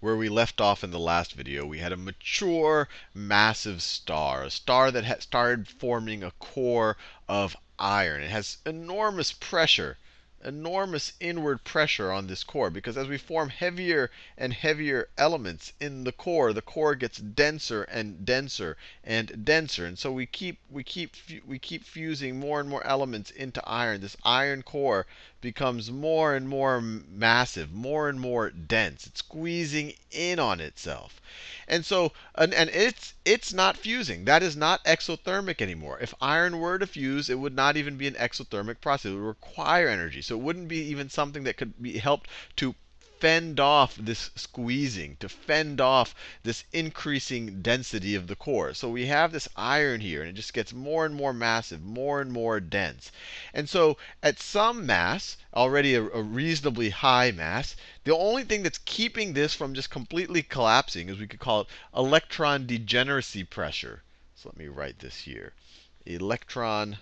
where we left off in the last video, we had a mature, massive star, a star that had started forming a core of iron. It has enormous pressure enormous inward pressure on this core because as we form heavier and heavier elements in the core, the core gets denser and denser and denser. And so we keep we keep we keep fusing more and more elements into iron. This iron core becomes more and more massive, more and more dense. It's squeezing in on itself. And so, and, and it's it's not fusing. That is not exothermic anymore. If iron were to fuse, it would not even be an exothermic process. It would require energy. So it wouldn't be even something that could be helped to fend off this squeezing, to fend off this increasing density of the core. So we have this iron here, and it just gets more and more massive, more and more dense. And so at some mass, already a, a reasonably high mass, the only thing that's keeping this from just completely collapsing is we could call it electron degeneracy pressure. So let me write this here. Electron,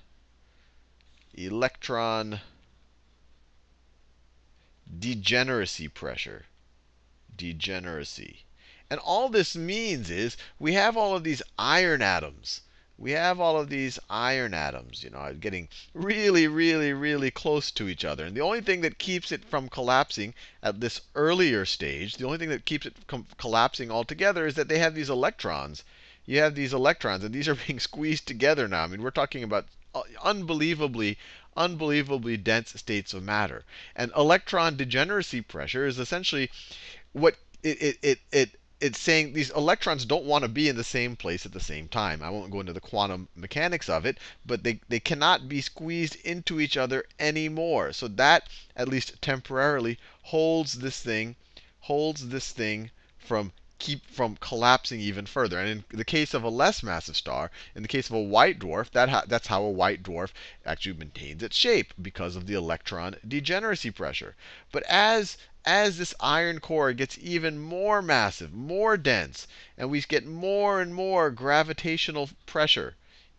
electron degeneracy pressure. Degeneracy. And all this means is we have all of these iron atoms. We have all of these iron atoms, you know, getting really, really, really close to each other. And the only thing that keeps it from collapsing at this earlier stage, the only thing that keeps it collapsing altogether is that they have these electrons. You have these electrons, and these are being squeezed together now. I mean, we're talking about uh, unbelievably unbelievably dense states of matter. And electron degeneracy pressure is essentially what it, it, it, it it's saying these electrons don't want to be in the same place at the same time. I won't go into the quantum mechanics of it, but they, they cannot be squeezed into each other anymore. So that, at least temporarily, holds this thing, holds this thing from keep from collapsing even further. And in the case of a less massive star, in the case of a white dwarf, that that's how a white dwarf actually maintains its shape because of the electron degeneracy pressure. But as as this iron core gets even more massive, more dense, and we get more and more gravitational pressure,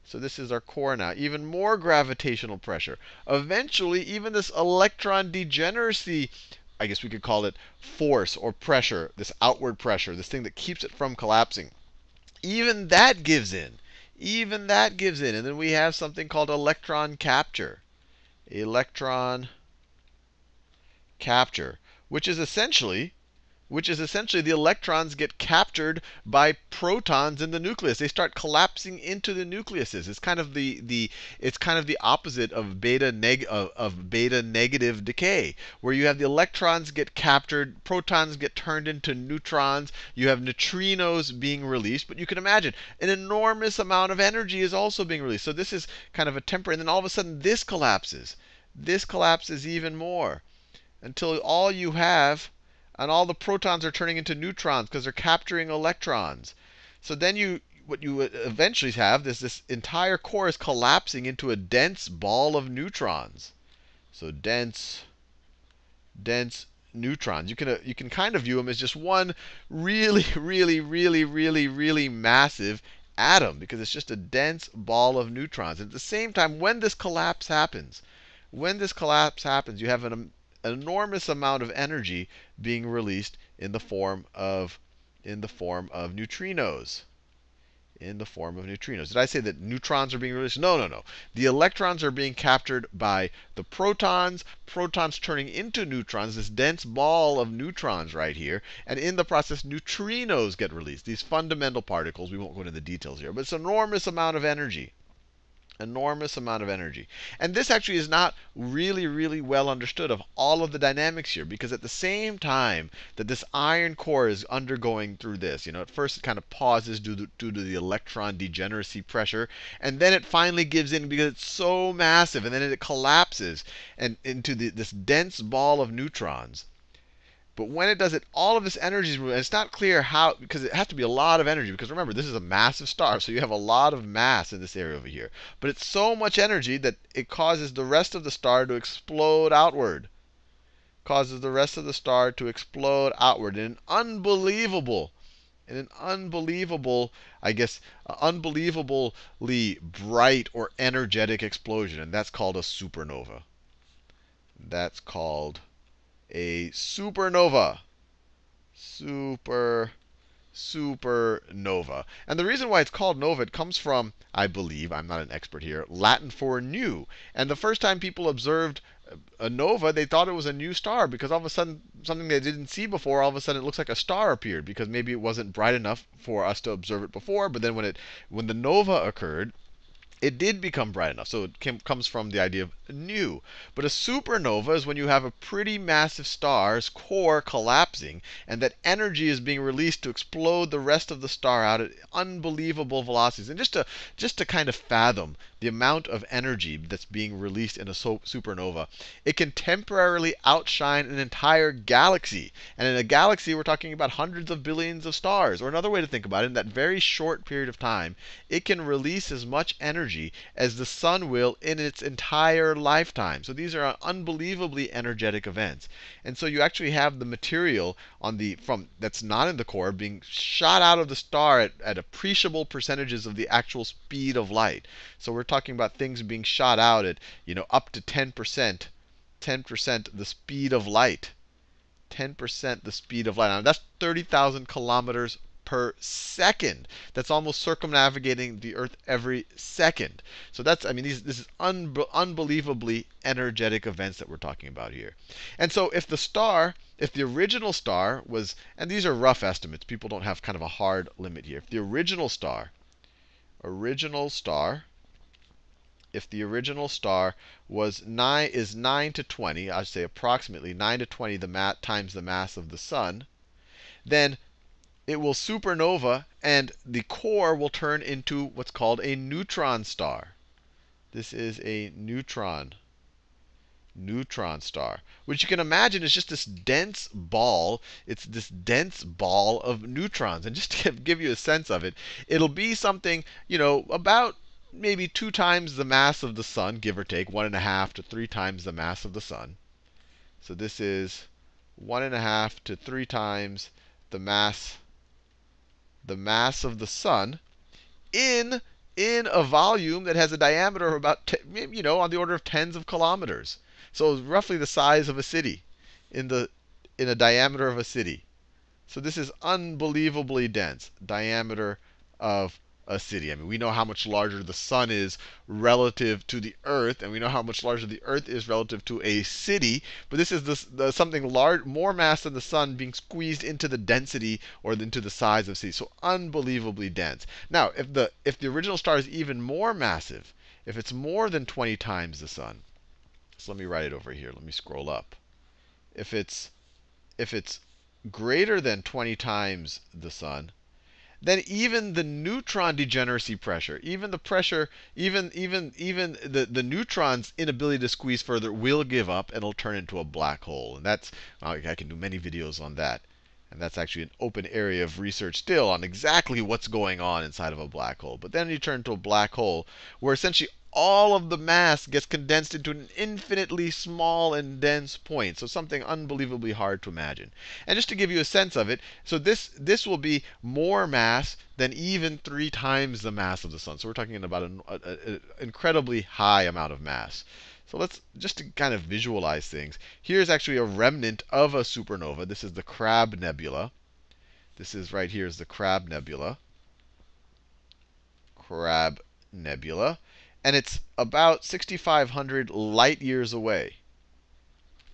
so this is our core now. Even more gravitational pressure. Eventually, even this electron degeneracy I guess we could call it force or pressure, this outward pressure, this thing that keeps it from collapsing. Even that gives in. Even that gives in. And then we have something called electron capture. Electron capture, which is essentially which is essentially the electrons get captured by protons in the nucleus. They start collapsing into the nucleuses. It's kind of the, the it's kind of the opposite of beta neg of, of beta negative decay, where you have the electrons get captured, protons get turned into neutrons, you have neutrinos being released. But you can imagine an enormous amount of energy is also being released. So this is kind of a temporary, and then all of a sudden this collapses. This collapses even more until all you have and all the protons are turning into neutrons because they're capturing electrons. So then you what you eventually have is this entire core is collapsing into a dense ball of neutrons. So dense, dense neutrons. You can you can kind of view them as just one really, really, really, really, really massive atom because it's just a dense ball of neutrons. And at the same time, when this collapse happens, when this collapse happens, you have an an enormous amount of energy being released in the form of in the form of neutrinos. In the form of neutrinos. Did I say that neutrons are being released? No, no, no. The electrons are being captured by the protons, protons turning into neutrons, this dense ball of neutrons right here. And in the process, neutrinos get released, these fundamental particles. We won't go into the details here, but it's an enormous amount of energy enormous amount of energy. And this actually is not really, really well understood of all of the dynamics here, because at the same time that this iron core is undergoing through this, you know, at first it kind of pauses due to, due to the electron degeneracy pressure, and then it finally gives in because it's so massive, and then it collapses and into the, this dense ball of neutrons. But when it does it, all of this energy is removed. And it's not clear how, because it has to be a lot of energy. Because remember, this is a massive star, so you have a lot of mass in this area over here. But it's so much energy that it causes the rest of the star to explode outward. Causes the rest of the star to explode outward in an unbelievable, in an unbelievable, I guess, unbelievably bright or energetic explosion. And that's called a supernova. That's called a supernova. super supernova. And the reason why it's called nova, it comes from, I believe, I'm not an expert here, Latin for new. And the first time people observed a nova, they thought it was a new star because all of a sudden, something they didn't see before, all of a sudden it looks like a star appeared because maybe it wasn't bright enough for us to observe it before. But then when it when the nova occurred, it did become bright enough. So it came, comes from the idea of new. But a supernova is when you have a pretty massive star's core collapsing, and that energy is being released to explode the rest of the star out at unbelievable velocities. And just to just to kind of fathom the amount of energy that's being released in a supernova, it can temporarily outshine an entire galaxy. And in a galaxy, we're talking about hundreds of billions of stars. Or another way to think about it, in that very short period of time, it can release as much energy as the sun will in its entire lifetime. So these are unbelievably energetic events. And so you actually have the material on the from that's not in the core being shot out of the star at, at appreciable percentages of the actual speed of light. So we're talking about things being shot out at, you know, up to 10%, 10% the speed of light. 10% the speed of light. Now that's 30,000 kilometers per second. That's almost circumnavigating the Earth every second. So that's, I mean, these, this is un unbelievably energetic events that we're talking about here. And so if the star, if the original star was, and these are rough estimates, people don't have kind of a hard limit here. If the original star, original star, if the original star was 9 is 9 to 20, I'd say approximately 9 to 20 the times the mass of the sun, then it will supernova, and the core will turn into what's called a neutron star. This is a neutron neutron star, which you can imagine is just this dense ball. It's this dense ball of neutrons. And just to give you a sense of it, it'll be something, you know, about maybe two times the mass of the sun, give or take, one and a half to three times the mass of the sun. So this is one and a half to three times the mass the mass of the sun in in a volume that has a diameter of about, you know, on the order of tens of kilometers. So roughly the size of a city in the in a diameter of a city. So this is unbelievably dense diameter of a city. I mean, we know how much larger the sun is relative to the Earth, and we know how much larger the Earth is relative to a city. But this is this, the, something large, more mass than the sun being squeezed into the density or into the size of city. So unbelievably dense. Now, if the if the original star is even more massive, if it's more than 20 times the sun, so let me write it over here. Let me scroll up. If it's if it's greater than 20 times the sun, then even the neutron degeneracy pressure, even the pressure, even even even the, the neutron's inability to squeeze further will give up and it'll turn into a black hole. And that's I can do many videos on that. And that's actually an open area of research still on exactly what's going on inside of a black hole. But then you turn to a black hole where essentially all of the mass gets condensed into an infinitely small and dense point. So something unbelievably hard to imagine. And just to give you a sense of it, so this, this will be more mass than even three times the mass of the sun. So we're talking about an incredibly high amount of mass. So let's just to kind of visualize things. Here's actually a remnant of a supernova. This is the Crab Nebula. This is right here is the Crab Nebula. Crab Nebula and it's about 6,500 light years away.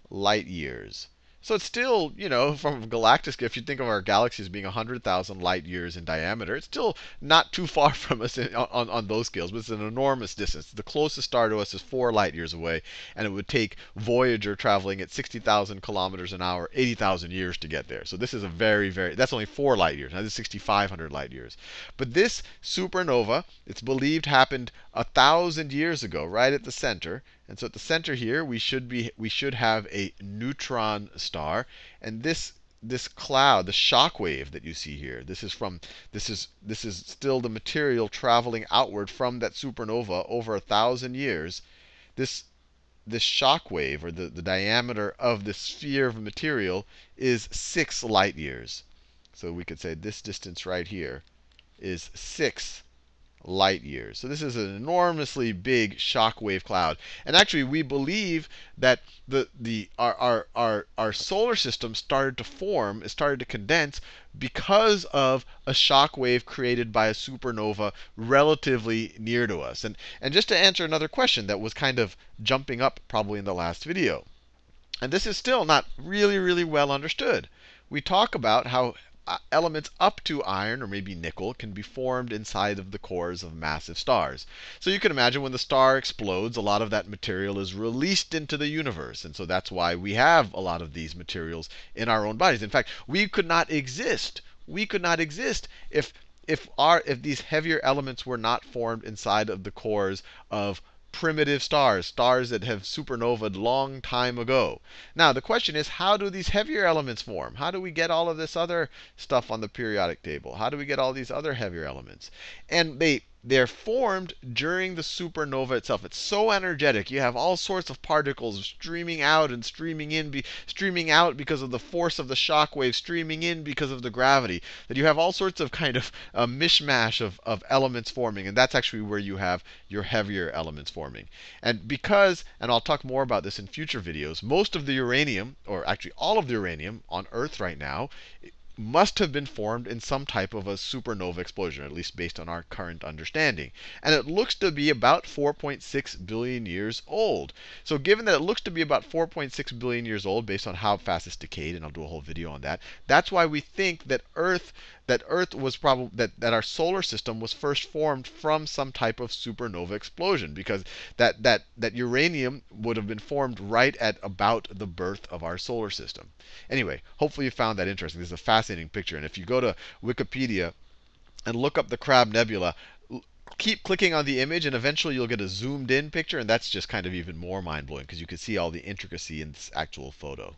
Light years. So it's still, you know, from galactic, if you think of our galaxy as being 100,000 light years in diameter, it's still not too far from us in, on, on those scales, but it's an enormous distance. The closest star to us is four light years away, and it would take Voyager traveling at 60,000 kilometers an hour, 80,000 years to get there. So this is a very, very, that's only four light years. Now this is 6,500 light years. But this supernova, it's believed happened a thousand years ago, right at the center. And so at the center here, we should be we should have a neutron star, and this this cloud, the shock wave that you see here, this is from this is this is still the material traveling outward from that supernova over a thousand years. This this shock wave, or the, the diameter of the sphere of material, is six light years. So we could say this distance right here is six light years. So this is an enormously big shock wave cloud. And actually, we believe that the, the, our, our, our, our solar system started to form, it started to condense because of a shock wave created by a supernova relatively near to us. And, and just to answer another question that was kind of jumping up probably in the last video. And this is still not really, really well understood. We talk about how Uh, elements up to iron or maybe nickel can be formed inside of the cores of massive stars. So you can imagine when the star explodes, a lot of that material is released into the universe. And so that's why we have a lot of these materials in our own bodies. In fact, we could not exist. We could not exist if if our if these heavier elements were not formed inside of the cores of primitive stars, stars that have supernovaed long time ago. Now, the question is, how do these heavier elements form? How do we get all of this other stuff on the periodic table? How do we get all these other heavier elements? And they they're formed during the supernova itself. It's so energetic. You have all sorts of particles streaming out and streaming in, streaming out because of the force of the shock wave, streaming in because of the gravity. That you have all sorts of kind of a mishmash of, of elements forming. And that's actually where you have your heavier elements forming. And because, and I'll talk more about this in future videos, most of the uranium, or actually all of the uranium on Earth right now, must have been formed in some type of a supernova explosion, at least based on our current understanding. And it looks to be about 4.6 billion years old. So given that it looks to be about 4.6 billion years old based on how fast it's decayed, and I'll do a whole video on that, that's why we think that Earth that Earth was probably that, that our solar system was first formed from some type of supernova explosion, because that that that uranium would have been formed right at about the birth of our solar system. Anyway, hopefully you found that interesting. This is a fascinating picture, and if you go to Wikipedia and look up the Crab Nebula, keep clicking on the image, and eventually you'll get a zoomed in picture, and that's just kind of even more mind blowing because you can see all the intricacy in this actual photo.